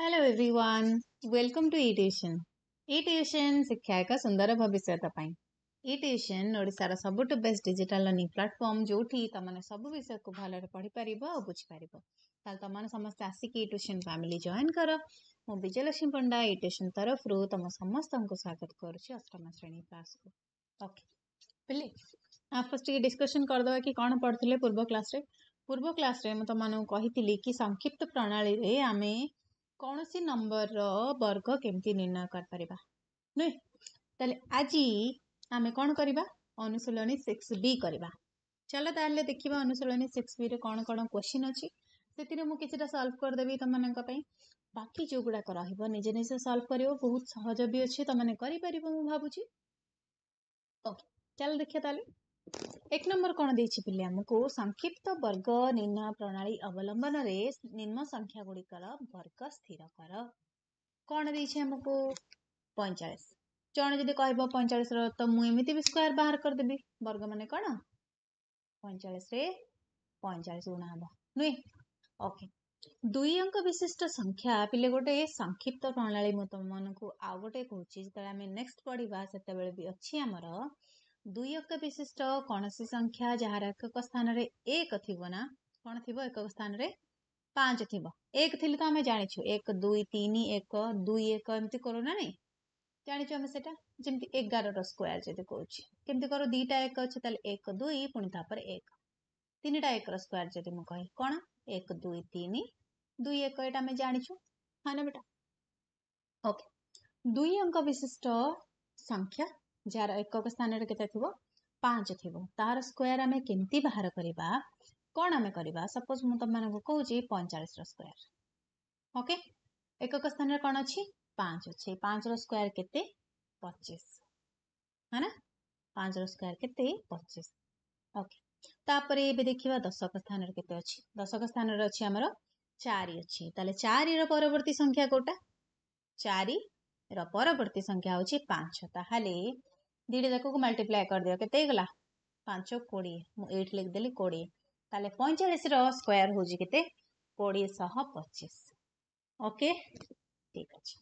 Hello everyone welcome to tuition इटेशन tuition शिक्षा एक सुंदर भविष्य इटेशन ओडार सब बेस्ट डिजिटल लर्णिंग प्लाटफर्म जो तुमने सब विषय को भल्ले पढ़ीपर और बुझीपार तुम समस्त आसिक इटेशन फैमिली जॉन कर मो विजयलक्ष्मी पंडा इटेशन तरफ रु तुम समस्त स्वागत करम श्रेणी क्लास को ओके बिल फर्स्ट डिस्कसन करदे कि कौन पढ़ते पूर्व क्लास पूर्व क्लास में कही कि संक्षिप्त प्रणाली आम କୌଣସି ନମ୍ବରର ବର୍ଗ କେମିତି ନିର୍ଣ୍ଣୟ କରିପାରିବା ନୁହେଁ ତାହେଲେ ଆଜି ଆମେ କ'ଣ କରିବା ଅନୁଶୀଳନୀ ସିକ୍ସ ବି କରିବା ଚାଲ ତାହେଲେ ଦେଖିବା ଅନୁଶୀଳନୀ ସିକ୍ସ ବିରେ କ'ଣ କ'ଣ କ୍ୱେଶ୍ଚିନ୍ ଅଛି ସେଥିରେ ମୁଁ କିଛିଟା ସଲ୍ଭ କରିଦେବି ତୁମମାନଙ୍କ ପାଇଁ ବାକି ଯେଉଁଗୁଡ଼ାକ ରହିବ ନିଜେ ନିଜେ ସଲ୍ଭ କରିବ ବହୁତ ସହଜ ବି ଅଛି ତୁମମାନେ କରିପାରିବ ମୁଁ ଭାବୁଛି ଓକେ ଚାଲ ଦେଖିବା ତାହେଲେ एक नम्बर कौन देखिए पिले आमको संक्षिप्त वर्ग निर्णय प्रणाली अवलंबन निम्न संख्या गुड़िकर वर्ग स्थिर कर कौन देखिए आमको पैंचाश जन जी कह पैंचाश तो मुझे भी स्क्वयर बाहर कर करदेवि वर्ग मान कौन पैंचाश पैंचाश गुण हम नुहे ओके दुई अंक विशिष्ट संख्या पिले गोटे संक्षिप्त प्रणाली मुझे आउ गोटे कहते नेक्स्ट पढ़ा से अच्छी आमर ଦୁଇ ଅଙ୍କ ବିଶିଷ୍ଟ କୌଣସି ସଂଖ୍ୟା ଯାହାର ଏକକ ସ୍ଥାନରେ ଏକ ଥିବ ନା କ'ଣ ଥିବ ଏକକ ସ୍ଥାନରେ ପାଞ୍ଚ ଥିବ ଏକ ଥିଲେ ତ ଆମେ ଜାଣିଛୁ ଏକ ଦୁଇ ତିନି ଏକ ଦୁଇ ଏକ ଏମିତି କରୁ ନା ନାହିଁ ଜାଣିଛୁ ଆମେ ସେଇଟା ଯେମିତି ଏଗାରର ସ୍କୋୟାର ଯଦି କହୁଛି କେମିତି କରୁ ଦୁଇଟା ଏକ ଅଛି ତାହେଲେ ଏକ ଦୁଇ ପୁଣି ତାପରେ ଏକ ତିନିଟା ଏକର ସ୍କୋୟାର ଯଦି ମୁଁ କହେ କ'ଣ ଏକ ଦୁଇ ତିନି ଦୁଇ ଏକ ଏଇଟା ଆମେ ଜାଣିଛୁ ହଁ ନା ବେଟା ଓକେ ଦୁଇ ଅଙ୍କ ବିଶିଷ୍ଟ ସଂଖ୍ୟା ଯାହାର ଏକକ ସ୍ଥାନରେ କେତେ ଥିବ ପାଞ୍ଚ ଥିବ ତାହାର ସ୍କୋୟାର ଆମେ କେମିତି ବାହାର କରିବା କ'ଣ ଆମେ କରିବା ସପୋଜ୍ ମୁଁ ତୁମମାନଙ୍କୁ କହୁଛି ପଇଁଚାଳିଶର ସ୍କୋୟାର ଓକେ ଏକକ ସ୍ଥାନରେ କ'ଣ ଅଛି ପାଞ୍ଚ ଅଛି ପାଞ୍ଚର ସ୍କୋୟାର କେତେ ପଚିଶ ହଁ ନା ପାଞ୍ଚର ସ୍କୋୟାର କେତେ ପଚିଶ ଓକେ ତାପରେ ଏବେ ଦେଖିବା ଦଶକ ସ୍ଥାନରେ କେତେ ଅଛି ଦଶକ ସ୍ଥାନରେ ଅଛି ଆମର ଚାରି ଅଛି ତାହେଲେ ଚାରିର ପରବର୍ତ୍ତୀ ସଂଖ୍ୟା କେଉଁଟା ଚାରିର ପରବର୍ତ୍ତୀ ସଂଖ୍ୟା ହେଉଛି ପାଞ୍ଚ ତାହେଲେ দুইটা যাককে মল্টিপ্লাই করে কেতে হয়ে গলা পাঁচ কোড়িয়ে মু এইট লিখিদেলি কোড়িয়ে তাহলে পঁয়চাশর স্কোয়ার হচ্ছে কেতে কোড়িয়ে শহ পঁচিশ ওকে ঠিক আছে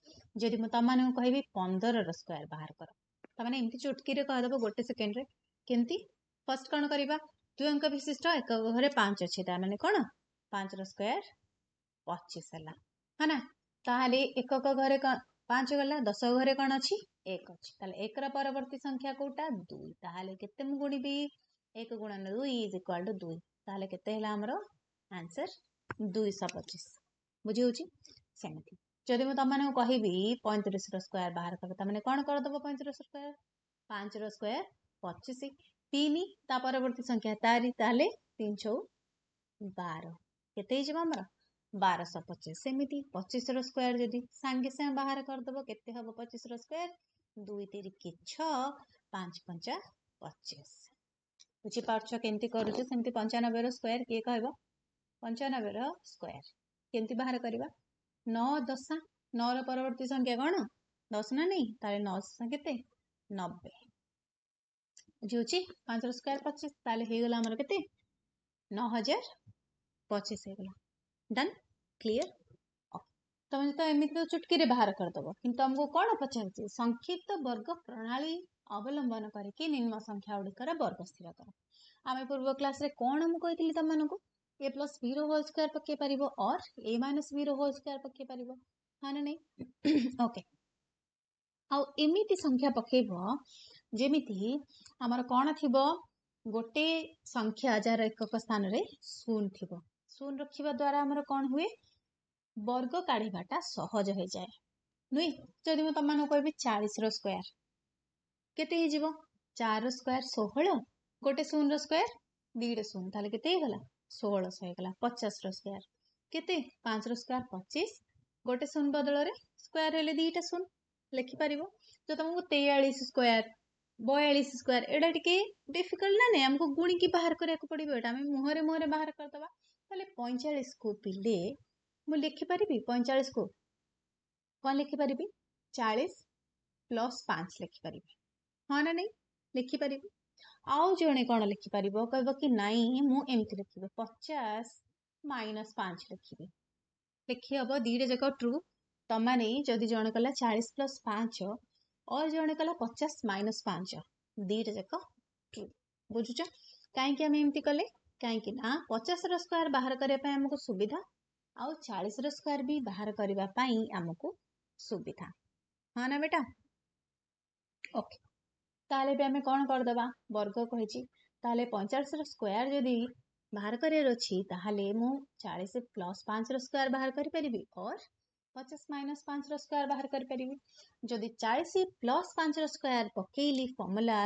যদি মু তুমি কহবি পনেরর স্কোয়ার বাহার কর তুমি এমতি চুটকিরে কহদেব গোটে সেকেন্ডরে কেমতি ফার্স্ট কোণ করা দুই অঙ্ক বিশিষ্ট এক ঘরে পাঁচ অছে তার মানে কোণ পাঁচর স্কোয়ার পঁচিশ হল হ্যাঁ না তাহলে একক ঘরে पांच गला दस घरे कौन अच्छी एक अच्छी एक रवर्त संख्या कौटा दुई ताते गुणी एक गुण दुई इज इक्वाल टू दुई तेतर आंसर दुईश पचीस बुझी सेमती जदि तुमने कह पैंतीस रोयर बाहर कर तमें कौन करदब पैंतीस स्क्यर पांच रोयर पचीस तीन तावर्त संख्या तारी तीन छौ बार के বারোশো পঁচিশ সেমিতি পঁচিশর স্কোয়ার যদি সাଙ୍ଗେ ସାଙ୍ଗେ ବାହାର କରିଦେବ କେତେ ହେବ ପଚିଶର ସ୍କୋୟାର ଦୁଇ ତିରିକି ଛଅ ପାଞ୍ଚ ପଞ୍ଚା ପଚିଶ ବୁଝିପାରୁଛ କେମିତି କରୁଛ ସେମିତି ପଞ୍ଚାନବେର ସ୍କୋୟାର କିଏ କହିବ ପଞ୍ଚାନବେର ସ୍କୋୟାର କେମିତି ବାହାର କରିବା ନଅ ଦଶା ନଅର ପରବର୍ତ୍ତୀ ସଂଖ୍ୟା କ'ଣ ଦଶ ନା ନାହିଁ ତାହେଲେ ନଅ ଦଶା କେତେ ନବେ ବୁଝିହେଉଛି ପାଞ୍ଚର ସ୍କୋୟାର ପଚିଶ ତାହେଲେ ହେଇଗଲା ଆମର କେତେ ନଅ ହଜାର ପଚିଶ ହେଇଗଲା ଡନ୍ क्लियर तुम हाँ। तो, तो एम चुटकी रे बाहर करदब कि आमको कौन पचार संक्षिप्त वर्ग प्रणाली अवलंबन करम संख्या गुड़िकर वर्ग स्थिर कर आम पूर्व क्लास रे कौन मुझे तुमको A plus B whole square पक और A minus B whole square पक हाँ ना नहीं ओके आमती संख्या पकेब जमी आमर कौन थी गोटे संख्या जार एक स्थान शून थ रखा द्वारा कौन हुए ବର୍ଗ କାଢ଼ିବାଟା ସହଜ ହୋଇଯାଏ ନୁହେଁ ଯଦି ମୁଁ ତୁମମାନଙ୍କୁ କହିବି ଚାଳିଶର ସ୍କୋୟାର କେତେ ହେଇଯିବ ଚାରିର ସ୍କୋୟାର ଷୋହଳ ଗୋଟେ ଶୂନର ସ୍କୋୟାର ଦୁଇଟା ଶୂନ ତାହେଲେ କେତେ ହେଇଗଲା ଷୋହଳଶହ ହେଇଗଲା ପଚାଶର ସ୍କୋୟାର କେତେ ପାଞ୍ଚର ସ୍କୋୟାର ପଚିଶ ଗୋଟେ ଶୂନ ବଦଳରେ ସ୍କୋୟାର ହେଲେ ଦୁଇଟା ଶୂନ ଲେଖିପାରିବ ତ ତୁମକୁ ତେୟାଳିଶ ସ୍କୋୟାର ବୟାଳିଶ ସ୍କୋୟାର ଏଇଟା ଟିକେ ଡିଫିକଲ୍ଟ ନା ନାଇଁ ଆମକୁ ଗୁଣିକି ବାହାର କରିବାକୁ ପଡ଼ିବ ଏଇଟା ଆମେ ମୁହଁରେ ମୁହଁରେ ବାହାର କରିଦେବା ତାହେଲେ ପଇଁଚାଳିଶକୁ ପିଲେ लिखिपर पैंचाश को कौन लिखिपर चालीस प्लस पांच लिखिपर हाँ ना नहीं लिखिपर आउ जे कौन लिखिपर कह कि नाई मुमती लिखी पचास माइनस पाँच लिखी लिखीहब दीटा जाक ट्रू तमने जदि जड़े कला चालीस प्लस पाँच और जड़े कला पचास माइनस पांच दीटा जाक ट्रु बुझुच कहीं एमती कले कहीं पचास रोयर बाहर करने सुविधा आउ चालीस स्क्वायर भी बाहर करने आमको सुविधा हाँ ना बेटा ओके ताले भी आम कौन करदे वर्ग कही पैंचाश स्क्वायर जदि बाहर करार अच्छी तालोले मुस प्लस पाँच रक्वयर बाहर करी और पचास माइनस पाँच रक्वयर बाहर करी जदि चालीस प्लस पाँच रक्वयर पकईली फर्मूला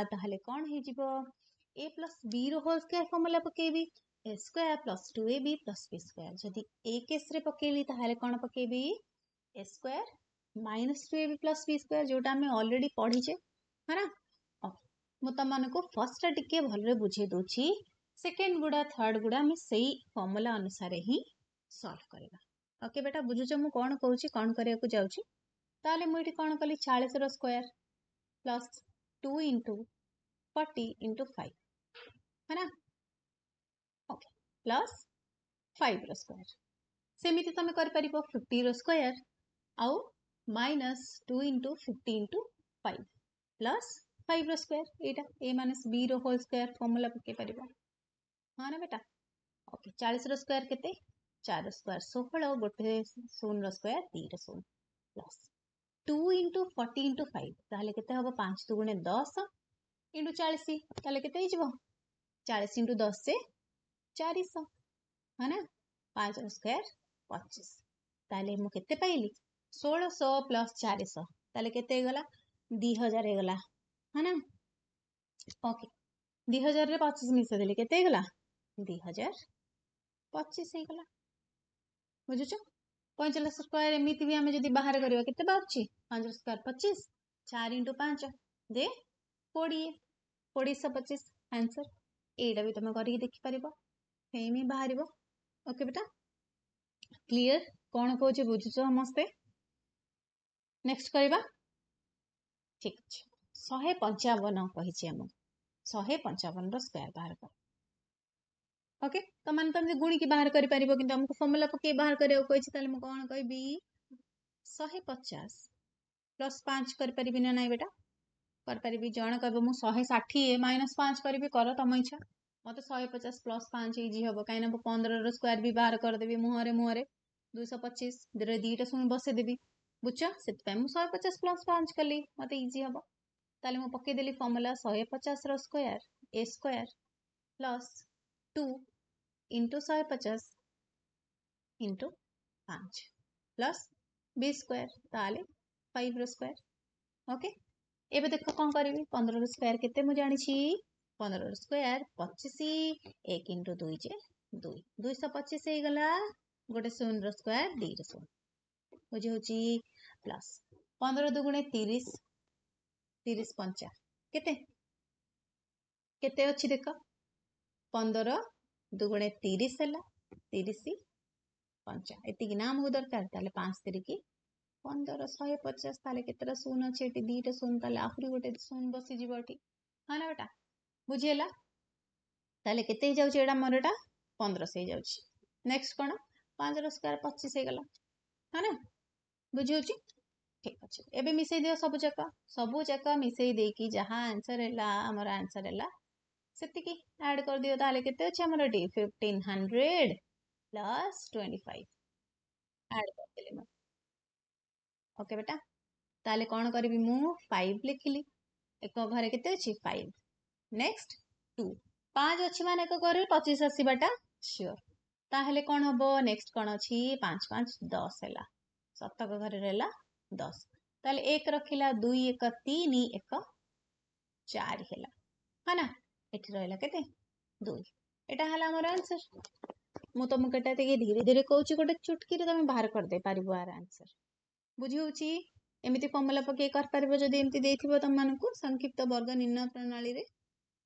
कौन A plus B whole square formula पकेबी A square plus two A B plus B square जदि ए केस्रे पकेली ताहले कौन पकेबी A square minus two A B plus B square जोटा आम अलरेडी पढ़ीचे है ना ओके मु तुम फर्स्टा टी भल बुझे दूसरी सेकेंड गुड़ा थर्ड गुड़ा आम से फर्मूला अनुसार ही सल्व करवा ओके बेटा बुझुच मु कौन कौच कौन करने को जाऊँगी मुझे कौन कली चालीस square plus two into forty into five है ना प्लस फाइव रोयर सेमती तुम कर फिफ्टी रोयर आउ minus two into fifty into five plus five रोयर यहाँ A minus B whole square formula पकई पार हाँ ना बेटा ओके चालीस रोयर के चार स्क्वयर षोह गोटे शून रोयर दी रून plus two into forty into five तालोले के पांच दुगुणे दस इंटु चालीस तेल के चालीस इंटु दस से चारि सौ है ना पाँच पचीस ताले मु कते पाइली षोल प्लस चारि सौ हजार हो गला है ना ओके दी हजार रे पचीस मिसे देले एमती भी आम जब बाहर करवा के पाँच स्क्वायर पचीस चार इंटु पांच दे कोड़े कोड़े शह पचीस आंसर यहाँ भी ହେଇମି ବାହାରିବ ଓକେ ବେଟା କ୍ଲିଅର କ'ଣ କହୁଛି ବୁଝୁଛ ସମସ୍ତେ ନେକ୍ସଟ କରିବା ଠିକ୍ ଅଛି ଶହେ ପଞ୍ଚାବନ କହିଛି ଆମକୁ ଶହେ ପଞ୍ଚାବନର ସ୍କୋୟାର ବାହାର କର ଓକେ ତମାନେ ତମେ ଗୁଣିକି ବାହାର କରିପାରିବ କିନ୍ତୁ ଆମକୁ ଫର୍ମୁଲା ପକେଇ ବାହାର କରିବାକୁ କହିଛି ତାହେଲେ ମୁଁ କ'ଣ କହିବି ଶହେ ପଚାଶ ପ୍ଲସ୍ ପାଞ୍ଚ କରିପାରିବି ନା ନାହିଁ ବେଟା କରିପାରିବି ଜଣେ କହିବ ମୁଁ ଶହେ ଷାଠିଏ ମାଇନସ୍ ପାଞ୍ଚ କରିବି କର ତମ ଇଚ୍ଛା ମୋତେ ଶହେ ପଚାଶ ପ୍ଲସ୍ ପାଞ୍ଚ ଇଜି ହେବ କାହିଁକିନା ମୁଁ ପନ୍ଦରର ସ୍କୋୟାର୍ ବି ବାହାର କରିଦେବି ମୁହଁରେ ମୁହଁରେ ଦୁଇଶହ ପଚିଶ ଦେହରେ ଦୁଇଟା ଶୂନ ବସେଇଦେବି ବୁଝୁଛ ସେଥିପାଇଁ ମୁଁ ଶହେ ପଚାଶ ପ୍ଲସ୍ ପାଞ୍ଚ କଲି ମୋତେ ଇଜି ହେବ ତାହେଲେ ମୁଁ ପକେଇଦେଲି ଫର୍ମୁଲା ଶହେ ପଚାଶର square a square plus two into ଶହେ ପଚାଶ ইন্টু পাঁচ প্লাস বি স্কোয়ার তাহলে ফাইভর স্কোয়ার ওকে এবে দেখো কম করবি পনেরোর স্কোয়ার কেতে মু জাঁছি ପନ୍ଦର ସ୍କୋୟାର ପଚିଶ ଏକ ଇଣ୍ଟୁ ଦୁଇ ଯେ ଦୁଇ ଦୁଇଶହ ପଚିଶ ହେଇଗଲା ଗୋଟେ ଶୂନର ସ୍କୋୟାର ଦୁଇରେ ଶୂନ ବୁଝି ହେଉଛି ପ୍ଲସ୍ ପନ୍ଦର ଦୁଗୁଣେ ତିରିଶ ତିରିଶ ପଞ୍ଚା କେତେ କେତେ ଅଛି ଦେଖ ପନ୍ଦର ଦୁଗୁଣେ ତିରିଶ ହେଲା ତିରିଶ ପଞ୍ଚା ଏତିକି ନା ଆମକୁ ଦରକାର ତାହେଲେ ପାଞ୍ଚ ତିରିକି ପନ୍ଦର ଶହେ ପଚାଶ ତାହେଲେ କେତେଟା ଶୂନ ଅଛି ଏଠି ଦୁଇଟା ଶୂନ ତାହେଲେ ଆହୁରି ଗୋଟେ ଶୂନ ବସିଯିବ ଏଠି ହଁ ନା ବେଟା बुझीगला तेल के मोर एटा पंद्रह हो नेक्स्ट कौन पाँच रोजगार पचीस है ना बुझे ठीक अच्छे एवं मिसई दिव सब जाक सब जाक मिस जहाँ आंसर है आंसर है एड कर दिव ताल के हंड्रेड प्लस ट्वेंटी ओके बेटा कौन करी फाइव लिखिली एक घर के फाइव ନେକ୍ସଟ ଟୁ ପାଞ୍ଚ ଅଛି ମାନେ ଏକ କରିବି ପଚିଶ ଆସିବାଟା ସିଓର ତାହେଲେ କ'ଣ ହେବ ନେକ୍ସଟ କ'ଣ ଅଛି ପାଞ୍ଚ ପାଞ୍ଚ ଦଶ ହେଲା ଶତକ ଘରେ ରହିଲା ଦଶ ତାହେଲେ ଏକ ରଖିଲା ଦୁଇ ଏକ ତିନି ଏକ ଚାରି ହେଲା ହଁ ନା ଏଠି ରହିଲା କେତେ ଦୁଇ ଏଇଟା ହେଲା ଆମର ଆନ୍ସର ମୁଁ ତୁମକୁ ଏଟା ଟିକେ ଧୀରେ ଧୀରେ କହୁଛି ଗୋଟେ ଚୁଟକିରେ ତୁମେ ବାହାର କରିଦେଇପାରିବ ଆର ଆନ୍ସର ବୁଝି ହେଉଛି ଏମିତି ଫର୍ମୁଲା ପକାଇ କରିପାରିବ ଯଦି ଏମିତି ଦେଇଥିବ ତୁମମାନଙ୍କୁ ସଂକ୍ଷିପ୍ତ ବର୍ଗ ନିର୍ଣ୍ଣୟ ପ୍ରଣାଳୀରେ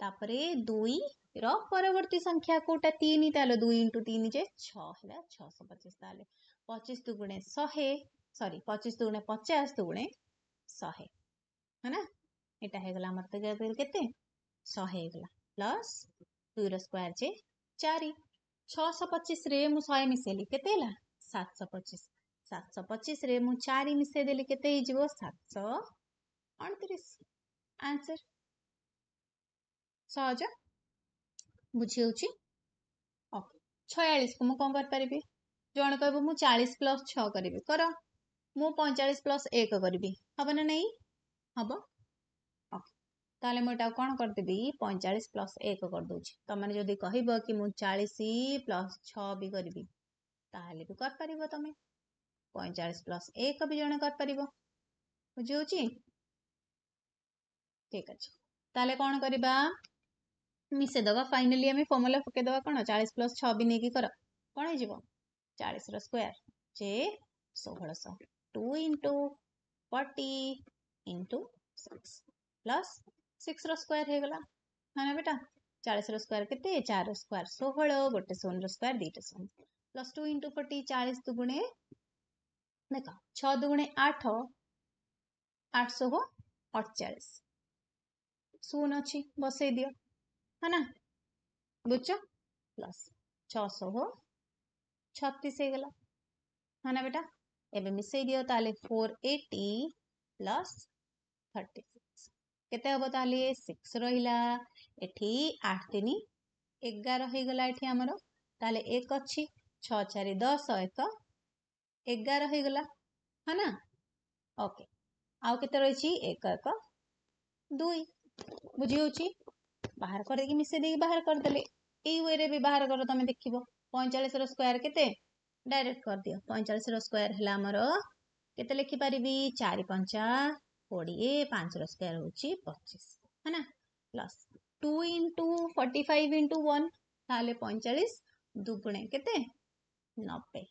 तापरे दुई रवर्ती संख्या कौटा तीन तालो दुई इंटू तीन जे छाला छः पचीस ताले पचीस दुगुणे शहे सरी पचीस दुगुणे पचास दुगुणे शहे है ना यहाँ होगा मत के शहेगला प्लस दुई रोयर जे चार छः पचीस शहे मिसेली के सात पचीस सात पचीस चार मिसेदेली के सात अड़तीस आंसर सहज बुझी हूँ छयास को मुझे कौन जन कह मु चालीस प्लस छ कर मु पैंचाश प्लस एक करी हम ना नहीं हम ताले मुझे कौन करदेवि पैंतालीस प्लस एक करदे तुमने जदि कह कि चालीस प्लस छ भी करी ताली भी करमें पैंचाश प्लस एक भी जन कर बुझे ठीक अच्छे ताले कौन करवा मिसेद फाइनाली आम फर्मुला पकईदे कौन चालीस प्लस छह भी नहीं कर कौन हो चालीस स्क्वयर जे षोहश two into forty into six plus six square हो गला है ना बेटा चालीस स्क्वयर के चार स्क्वयर षोह गोटे शून रक्वयर दुईटा शून प्लस टू इंटु फर्टी चालीस दुगुणे देख छ दुगुणे आठ आठ शह अड़चाश शून अच्छी बसई दियो है ना बुझो प्लस छश छत्तीस हो गला है ना बेटा एवं मिसई दियो ताले 480 प्लस 36 केते हबो ताले 6 रहिला एठी 8 3 11 हो गला एठी हमरो ताले 1 अछि 6 4 10 1 11 हो गला है ना ओके आउ केते रहिछि एक दुई 2 बुझियोछि बाहर करदेगी मिसे देगी बाहर करदे ये भी बाहर कर तुम देख पैंचाश रोयर के डायरेक्ट कर दि पैंचाश रोयर है केत लिखिपर चार पंचा कोड़े पांच रोयर हूँ पचीस है ना plus two into forty five into वाले पैंचाश दुगुणे के नबे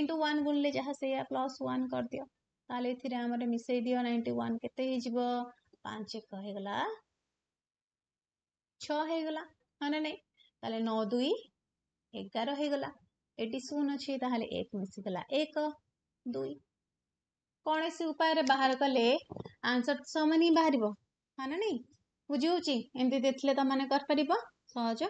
इंटु वन गुणले जहाँ से प्लस वन कर दिता मिसई दि नाइंटी वन के पच एक गला छाला हाँ ना नहीं नौ दुई एगार हो गला ये शून अच्छे एक मिसीगला एक दुई कौन से उपाय बाहर कले आंसर तो सामान ही बाहर हाँ ना नहीं बुझे एम तो कर सहज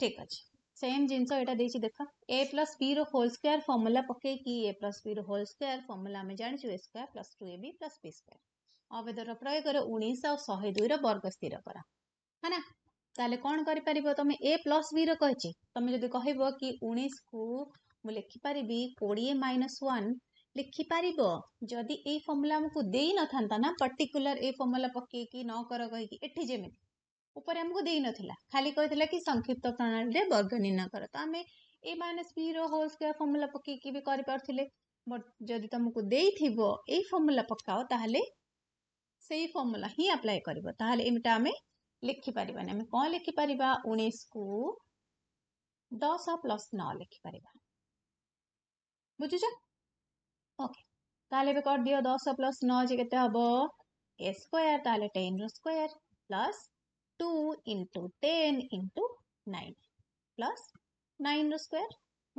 ठीक अच्छे सेम जिन ये देख A plus B whole square formula पके A plus B whole square formula आम जानचु A square plus two A plus B square अवेदर प्रयोग उन्नीस आ शहे दुई रर्ग स्थिर करा है ना ताले कौन कर तुम ए प्लस वि रही तुम्हें जो कह कि उन्नीस को मुझे लिखिपारि कोड़े माइनस वन लिखिपार जदि ये फर्मूला आमको दे न था ना पर्टिकुलर ए फर्मूला पकईक न कर कहीकिमी उपर आमको दे नाला खाली कही कि संक्षिप्त प्रणाली वर्ग निर्णय कर तो आम A minus B whole square formula पकईक भी कर तुमको दे थर्मूला पकाओ ताल फर्मूला ही आप्लाय करें लिखिपर आम कौन लिखिपर उन्नीस को दस प्लस न लिखिपर बुझुच ओके ताले भी कर दियो दस प्लस न जी के हम ए स्क्वायर ताले ten square plus two into ten into nine plus nine square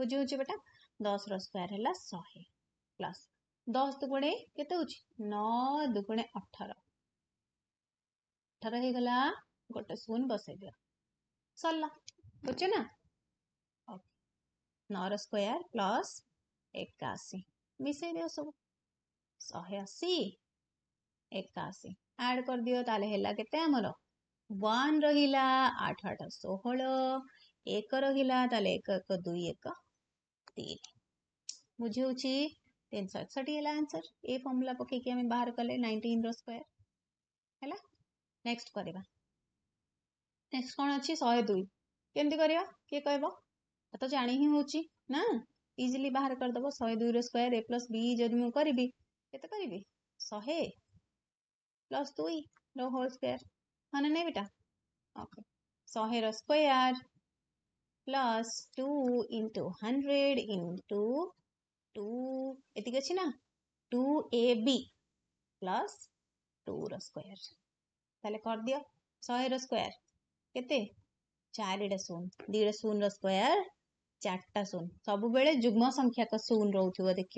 बुझे बेटा दस रक्वयर है शहे प्लस दस दुगुणे के नौ दुगुणे अठर अठर हो गला ଗୋଟେ ଶୂନ ବସାଇ ଦିଅ ସରିଲା ବୁଝୁଛ ନା ଓକେ ନଅର ସ୍କୋୟାର ପ୍ଲସ୍ ଏକାଅଶୀ ମିଶାଇ ଦିଅ ସବୁ ଶହେ ଅଶୀ ଏକାଅଶୀ ଆଡ଼୍ କରିଦିଅ ତାହେଲେ ହେଲା କେତେ ଆମର ୱାନ୍ ରହିଲା ଆଠ ଆଠ ଷୋହଳ ଏକ ରହିଲା ତାହେଲେ ଏକ ଏକ ଦୁଇ ଏକ ତିନି ବୁଝଉଛି ତିନିଶହ ଏକଷଠି ହେଲା ଆନ୍ସର ଏ ଫର୍ମୁଲା ପକେଇକି ଆମେ ବାହାର କଲେ ନାଇଣ୍ଟିନ୍ର ସ୍କୋୟାର ହେଲା ନେକ୍ସଟ କରିବା नेक्स्ट कौन अच्छी शहे दुई केमती कर किए कह तो जाणी ही हूँ ना इजिली बाहर करदेव शहे दुई रोयर ए प्लस बी जो मुझे करी के शहे प्लस दुई रोल स्क्यर हाँ ना नहींटा ओके शहे रोयर plus two into hundred into two ये अच्छे ना two A B plus two रोयर तेल करदि शहे रोयर केते चार शून दीड शून रोयार चार्टा शून सब बेले जुग्म संख्याक शून रो देख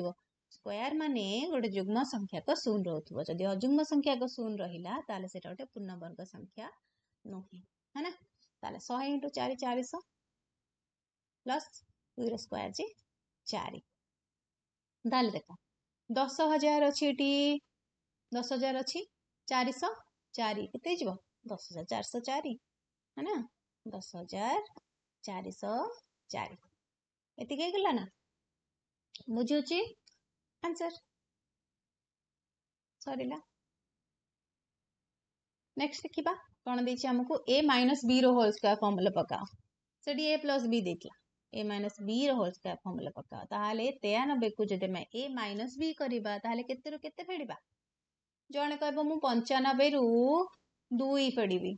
स्क्वयर मान गोटे जुग्म संख्याक शून रो जदि अजुग्म संख्याक शून रहा है गोटे पूर्णवर्ग संख्या नुह है ना तो शहे इंटु चार चार प्लस दुई रोयर जी चार देख दस हजार अच्छी दस हजार अच्छी चार शह चार दस हजार चार शह चार है ना दस हजार चार शार एक गला ना बुझे आंसर सर नेक्स्ट देखा कौन दे minus b whole square formula पकाओ से ए plus B they a minus b whole square formula पकाओ तेयानबे को जो ए माइनस बी करते फेड़ जड़े कह पंचानबे रु दुई फेड़ी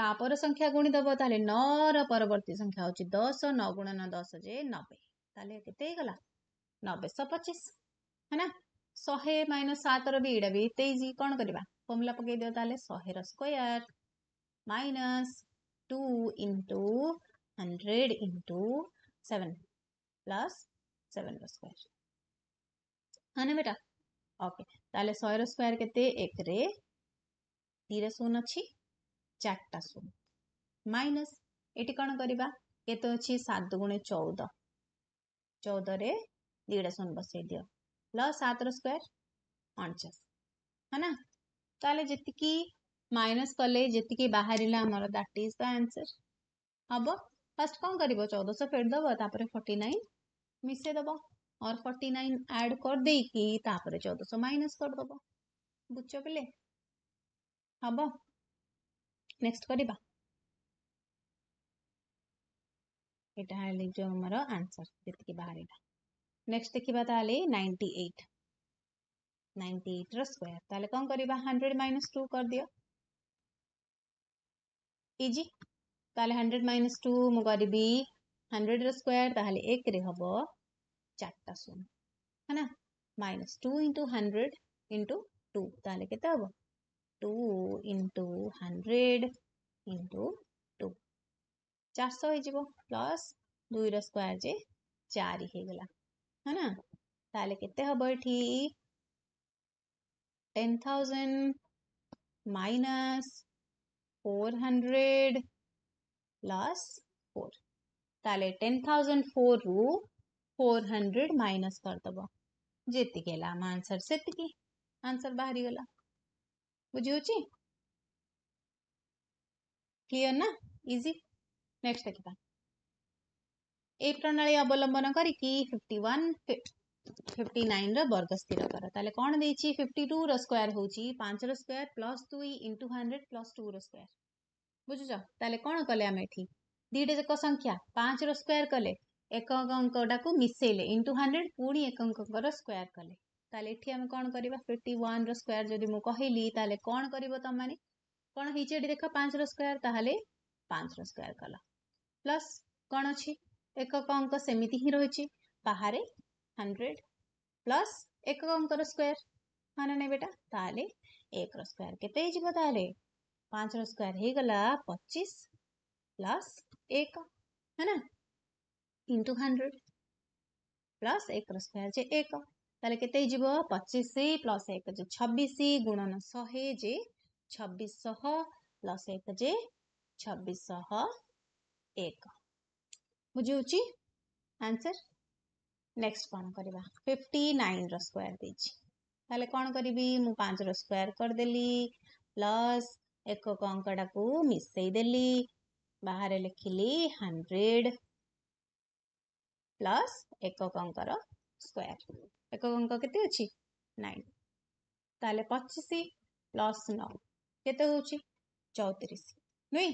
ତାପର ସଂଖ୍ୟା ଗୁଣିଦେବ ତାହେଲେ ନଅର ପରବର୍ତ୍ତୀ ସଂଖ୍ୟା ହେଉଛି ଦଶ ନଅ ଗୁଣନ ଦଶ ଯେ ନବେ ତାହେଲେ କେତେ ହେଇଗଲା ନବେ ଶହ ପଚିଶ ହେ ନା ଶହେ ମାଇନସ୍ ସାତର ବି ଏଇଟା ବି ତେଇଶ କ'ଣ କରିବା ଫର୍ମୁଲା ପକେଇଦିଅ ତାହେଲେ ଶହେର square minus two into hundred into seven plus ସେଭେନର square ହଁ ନା ବେଟା ଓକେ ତାହେଲେ ଶହେର ସ୍କୋୟାର କେତେ ଏକରେ ଦୁଇରେ ଶୂନ ଅଛି चार्टा शून्य माइनस ये कौन करवा ये तो अच्छे सात गुण चौद चौद दीटा शून्य बस दि प्लस सात रोयर अणचास है ना तो जी माइनस कले जी बाहर आम दैट इज द आंसर हम फर्स्ट कौन कर चौदहश फेरदे फोर्टी नाइन मिसेदेव और फोर्टी नाइन कर करदे कि चौदहश माइनस करदेव बुझ पे हम नेक्स्ट करवा बाहर नेक्स्ट देखा तो नाइंटी एट नाइंटी एट रोयर ताल करवा हंड्रेड माइनस टू कर दियो इजी ताले हंड्रेड माइनस टू मुझी हंड्रेड रोयर ताल एक हम चार्टा है ना minus two into hundred into two ताल के हम two into hundred into two चार हो प्लस दुई रक्वयर जे चार होगा है ना ताले के हम ये ten thousand minus four hundred plus four ताले टेन थाउजेंड फोर रु फोर हंड्रेड माइनस करदेव जी आंसर से आंसर बाहरी गला बुझी क्लीयर ना इजी नेक्स्ट देखा ए प्रणाली अवलंबन कर फिफ्टी नाइन रर्ग स्थिर कर कौन दे फिफ्टी टू रोयर हूँ पांच रोयर प्लस दुई इंटु हंड्रेड प्लस टू रोयर बुझुच ताले कौन कले आम एटी दीटा जाक संख्या पाँच रोयर कले एक अंकटा को मिसेले इंटु हंड्रेड पुणी एक अंक स्क्वयर कले ताले ठियाम कौन करीबा 51 रो स्क्वायर जो दिमु कहेली ताले कौन करीबो तो माने कौन हीचे डी देखा पांच रो स्क्वायर ताहले पांच रो स्क्वायर कला प्लस कौन अच्छी एक कौन का सेमिति ही रोची बाहरे 100 प्लस एक अंक का रो स्क्वायर माने नहीं बेटा ताले एक रो स्क्वायर कितने ही जी बताले पांच रो स्क्वायर ही गला 25 प्लस एक है ना इनटू 100 प्लस एक रो स्क्वायर जे एक ତାହେଲେ କେତେ ହେଇଯିବ ପଚିଶ ପ୍ଲସ୍ ଏକ ଯେ ଛବିଶ ଗୁଣନ ଶହେ ଯେ ଛବିଶଶହ ପ୍ଲସ୍ ଏକ ଯେ ଛବିଶଶହ ଏକ ବୁଝିହେଉଛି ଆନ୍ସର ନେକ୍ସଟ କ'ଣ କରିବା ଫିଫ୍ଟି ନାଇନର ସ୍କୋୟାର ଦେଇଛି ତାହେଲେ କ'ଣ କରିବି ମୁଁ ପାଞ୍ଚର ସ୍କୋୟାର କରିଦେଲି ପ୍ଲସ୍ ଏକକ ଅଙ୍କଟାକୁ ମିଶାଇ ଦେଲି ବାହାରେ ଲେଖିଲି ହଣ୍ଡ୍ରେଡ଼ ପ୍ଲସ୍ ଏକକ ଅଙ୍କର ସ୍କୋୟାର एक अंक के नाइन तेल पचिश प्लस नौ के चौतीस नुह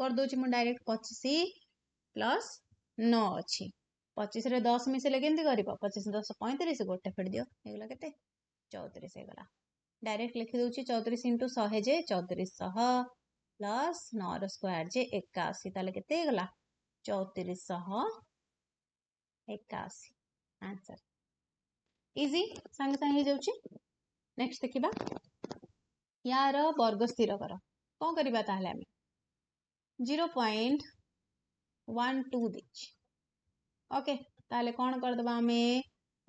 करद डायरेक्ट पचिश प्लस नौ अच्छी पचिश रस मिसले के कर पचिश दस पैंतीस गोटे फेड दिगला के चौतीस होगा डायरेक्ट लिखिदे चौतीस इंटु शहे जे चौतीस शह प्लस नौ रोयर जे एकाशी तेल के चौतीस शह एकाशी आंसर इजी संगे संगे जाऊँ नेक्स्ट देखा यार वर्ग स्थिर कर कौन करवा जीरो पॉइंट वन टू दीच ओके ताले कौन कर करदे आम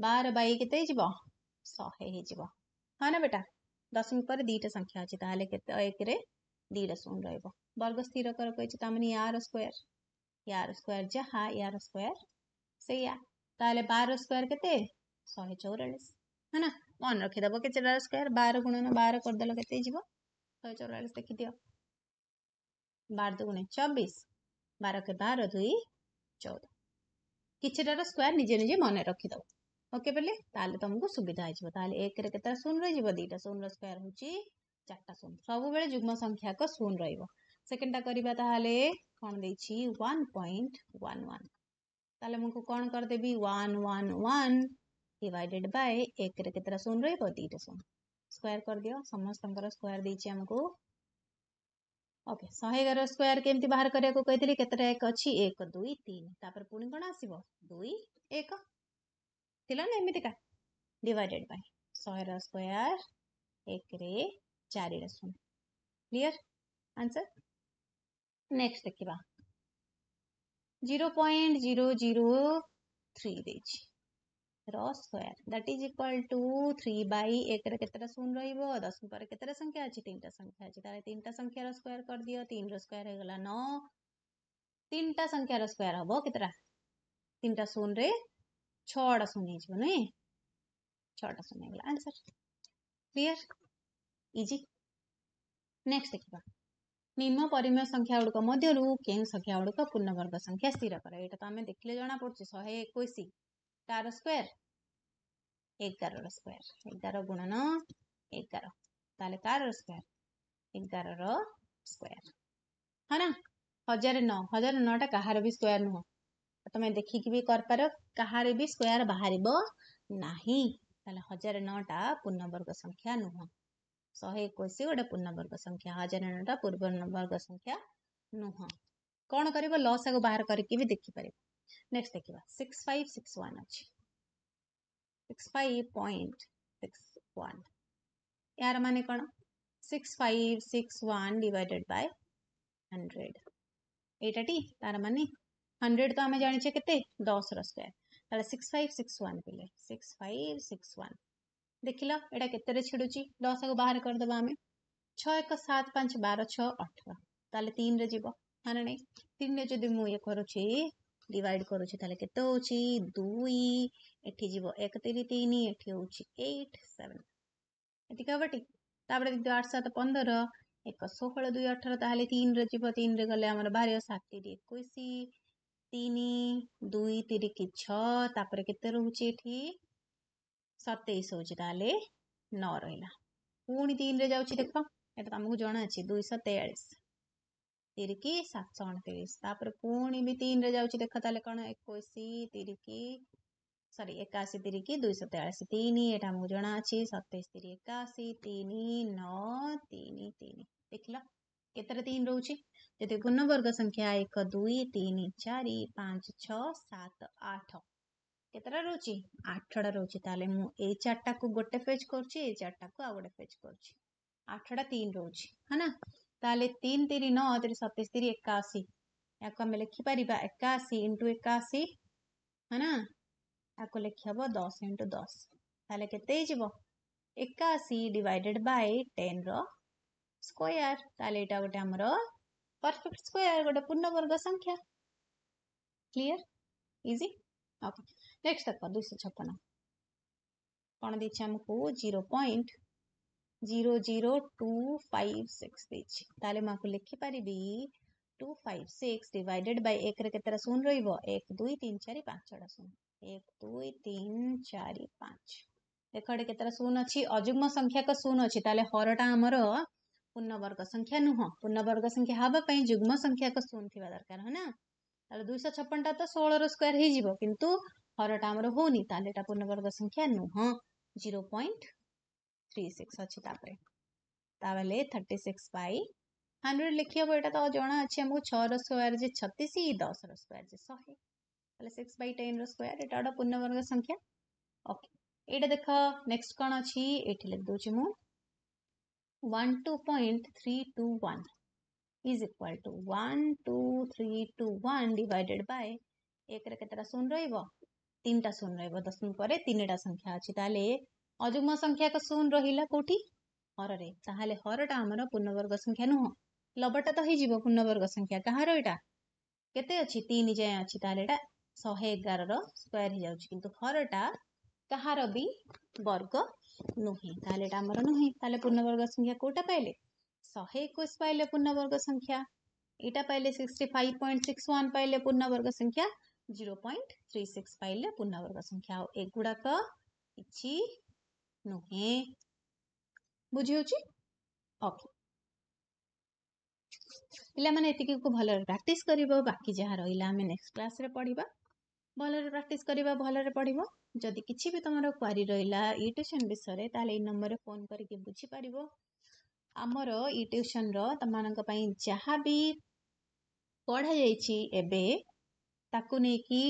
बार बै के शहे हाँ ना बेटा दशमी पर दीटा संख्या अच्छे एक दीटा शून रर्ग स्थिर कर कही मैंने यार स्क्वयर यार स्क्वयर जहा यार स्क्वयर से बार स्क्वयर के शहे चौरास है ना वन रखीदेव के स्क्वयर बार गुणन बार करद के शहे चौरास देखी दि बार दुगुण चबीश बार के बार दुई चौद किटार स्क्वयर निजे निजे मन रखीद ओके बोले तुमको सुविधा हो एक शून रही दीटा शून रक्वयर हूँ चार्ट शून सब बेले जुग्म संख्या का शून र सेकेंडटा करवा कौन दे पॉइंट वन वन तुमको कौन करदेवी one one one divided by एक रे एकरे केतेटा शून रहिबो दुईटा शून स्क्वायर कर दियो समस्तंकर स्क्वायर देछि हमको ओके 111 स्क्वायर केमति बाहर करिया को कहितली केतेटा एक अछि 1 2 3 तापर पुणी कोन आसीबो 2 1 थिला ना एमिति का डिवाइडेड बाय 100 स्क्वायर एक रे 4 रे शून क्लियर आंसर नेक्स्ट देखिबा 0.003 देछि square that is equal to three by एक कतटा शून रश पर कत संख्या अच्छे तीन टा संख्या अच्छे तीन टा संख्यार स्क्वायर कर दियो तीन रक्वयर हो गला नीन टा संख्यार स्क्वयर हम कतटा तीन टा शून छा शून हो छा शून हो आंसर क्लीयर इजी नेक्स्ट देख निम्न परिमय संख्या गुड़िक मध्य के संख्या गुड़िक पूर्ण वर्ग संख्या स्थिर कर तो आम देखने जना पड़े शहे एक कार स्क्वायर एगार स्क्वायर एगार गुणन एगार ताले कार स्क्वायर एगार स्क्वायर है ना हजार नौ हजार नौटा कहार भी स्क्वायर नुह तुम देखिकी भी कर कहार भी स्क्वायर बाहर ना हजार नौटा पूर्णवर्ग संख्या नुह शहे एक गोटे पूर्णवर्ग संख्या हजार नौटा पूर्व वर्ग संख्या नुह कौन कर लस को बाहर करके भी देखिपर नेक्स्ट देख सिक्स फाइव सिक्स वन अच्छे six five point six one यार मान कौन six five six one divided by hundred एटा टी तार मान हंड्रेड तो आम जाने के दस रोयर तेज़ सिक्स फाइव सिक्स वन पे सिक्स फाइव सिक्स वन देख ला के छिड़ू दस को बाहर करदे आम छः एक सात पाँच बार छः अठर तेल तीन रे जी मान नहीं जब मुझे करुच्ची ডিভাইড করুছি তাহলে কেতে হচ্ছে দুই এটি যাব এক তিরি তিন এটি হচ্ছে এইট সেভেন এটি কবটি তাপরে আট সাত পনের এক ষোহল দুই অঠর তাহলে তিনরে যাব তিনরে গেলে আমার বাহার সাত তিরি একুশ তিন দুই তিরিকি ছ তাপরে কেতে রয়েছে এটি সতেইশ হচ্ছে তাহলে ন রহিলা পুঁ তিনরে যাচ্ছি দেখ এটা তোমাকে জনা আছে দুইশ তেয়াশ তিরিকি ସାତଶହ ଅଣତିରିଶ ତାପରେ ପୁଣି ବି ତିନିରେ ଯାଉଛି ଦେଖ ତାହେଲେ କ'ଣ ଏକୋଇଶ ତିରିକି ସରି ଏକାଅଶୀ ତିରିକି ଦୁଇଶହ ତେୟାଳିଶ ତିନି ଏଇଟା ଆମକୁ ଜଣାଅଛି ସତେଇଶ ତିରି ଏକାଅଶୀ ତିନି ନଅ ତିନି ତିନି ଦେଖିଲ କେତେଟା ତିନି ରହୁଛି ଯଦି ପୂର୍ଣ୍ଣବର୍ଗ ସଂଖ୍ୟା ଏକ ଦୁଇ ତିନି ଚାରି ପାଞ୍ଚ ଛଅ ସାତ ଆଠ କେତେଟା ରହୁଛି ଆଠଟା ରହୁଛି ତାହେଲେ ମୁଁ ଏଇ ଚାରିଟାକୁ ଗୋଟେ ପେଜ୍ କରୁଛି ଏଇ ଚାରିଟାକୁ ଆଉ ଗୋଟେ ପେଜ୍ କରୁଛି ଆଠଟା ତିନି ରହୁଛି ହଁ ନା ताले तीन तीन नौ तेरे सतैश तीन एकाशी या आम लिखिपर एकाशी इंटु एकाशी है ना आपको लिखी हम दस इंटु दस ताले केशी डिवाइडेड बाय टेन रकोयर ताले यहाँ गोटे आमर परफेक्ट स्क्वायर गोटे पूर्णवर्ग संख्या क्लियर इजी ओके नेक्स्ट देख दुई छपन कौन दे zero point zero zero two five six देखिए मुझे लिखिपर two five six divided by एक कतटा शून रही है एक दुई तीन चार पांचटा शून एक दुई तीन चार पाँच देख ये कतटा शून अच्छी अजुग्म संख्याक शून अच्छी तेल हरटा आमर पूर्णवर्ग संख्या नुह पूर्णवर्ग संख्या हाबपी जुग्म संख्याक शून थ दरकार है ना तो दुई छप्पनटा तो षोल स्क्वयर हो कि हरटा आमर होता पूर्णवर्ग संख्या नुह जीरो पॉइंट थ्री सिक्स अच्छी थर्टी सिक्स बै हंड्रेड लिखी हम यहाँ तो जहाँ अच्छे आमको छोयर जे छतीस दस रोयर जे शहे सिक्स बै टेन रोयर ये गोटे पूर्णवर्ग संख्या ओके यहाँ देख नेक्स्ट कौन अच्छी ये लिख दौ two point three two one is equal to one two three two one divided by एक शून्य रनटा शून्य रशम पर तीन टा संख्या अच्छी ଅଯୁଗ୍ମ ସଂଖ୍ୟାକ ଶୂନ ରହିଲା କୋଉଠି ହରରେ ତାହେଲେ ହରଟା ଆମର ପୂର୍ଣ୍ଣବର୍ଗ ସଂଖ୍ୟା ନୁହଁ ଲବଟା ତ ହେଇଯିବ ପୂର୍ଣ୍ଣବର୍ଗ ସଂଖ୍ୟା କାହାର ଏଇଟା କେତେ ଅଛି ତିନି ଯାଏଁ ଅଛି ତାହେଲେ ଏଇଟା ଶହେ ଏଗାରର ସ୍କୋୟାର ହେଇଯାଉଛି କିନ୍ତୁ ହରଟା କାହାର ବି ବର୍ଗ ନୁହେଁ ତାହେଲେ ଏଇଟା ଆମର ନୁହେଁ ତାହେଲେ ପୂର୍ଣ୍ଣବର୍ଗ ସଂଖ୍ୟା କୋଉଟା ପାଇଲେ ଶହେ ଏକୋଇଶ ପାଇଲେ ପୂର୍ଣ୍ଣବର୍ଗ ସଂଖ୍ୟା ଏଇଟା ପାଇଲେ sixty five point six one ପାଇଲେ ପୂର୍ଣ୍ଣବର୍ଗ ସଂଖ୍ୟା ଜିରୋ ପଏଣ୍ଟ ଥ୍ରୀ ସିକ୍ସ ପାଇଲେ ପୂର୍ଣ୍ଣବର୍ଗ ସଂଖ୍ୟା ଆଉ ଏଗୁଡ଼ାକ କିଛି ନୁହେଁ ବୁଝିହେଉଛି ଓକେ ପିଲାମାନେ ଏତିକିକୁ ଭଲରେ ପ୍ରାକ୍ଟିସ୍ କରିବ ବାକି ଯାହା ରହିଲା ଆମେ ନେକ୍ସଟ କ୍ଲାସ୍ରେ ପଢ଼ିବା ଭଲରେ ପ୍ରାକ୍ଟିସ୍ କରିବା ଭଲରେ ପଢ଼ିବ ଯଦି କିଛି ବି ତୁମର କ୍ୱାରି ରହିଲା ଇ ଟ୍ୟୁସନ୍ ବିଷୟରେ ତାହେଲେ ଏଇ ନମ୍ବରରେ ଫୋନ୍ କରିକି ବୁଝିପାରିବ ଆମର ଇ ଟ୍ୟୁସନ୍ର ତୁମମାନଙ୍କ ପାଇଁ ଯାହା ବି ପଢ଼ାଯାଇଛି ଏବେ ତାକୁ ନେଇକି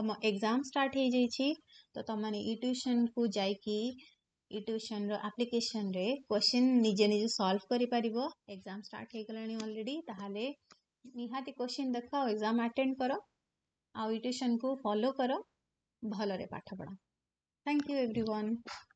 ତୁମ ଏକ୍ଜାମ୍ ଷ୍ଟାର୍ଟ ହେଇଯାଇଛି ତ ତୁମମାନେ ଇ ଟ୍ୟୁସନ୍କୁ ଯାଇକି ଟ୍ୟୁସନ୍ର ଆପ୍ଲିକେସନ୍ରେ କୋଶ୍ଚିନ୍ ନିଜେ ନିଜେ ସଲ୍ଭ କରିପାରିବ ଏକ୍ଜାମ୍ ଷ୍ଟାର୍ଟ ହେଇଗଲାଣି ଅଲରେଡ଼ି ତାହେଲେ ନିହାତି କୋଶ୍ଚିନ୍ ଦେଖ ଆଉ ଏକ୍ଜାମ୍ ଆଟେଣ୍ଡ କର ଆଉ ଟ୍ୟୁସନ୍କୁ ଫଲୋ କର ଭଲରେ ପାଠ ପଢ଼ ଥ୍ୟାଙ୍କ ୟୁ ଏଭ୍ରି ୱାନ୍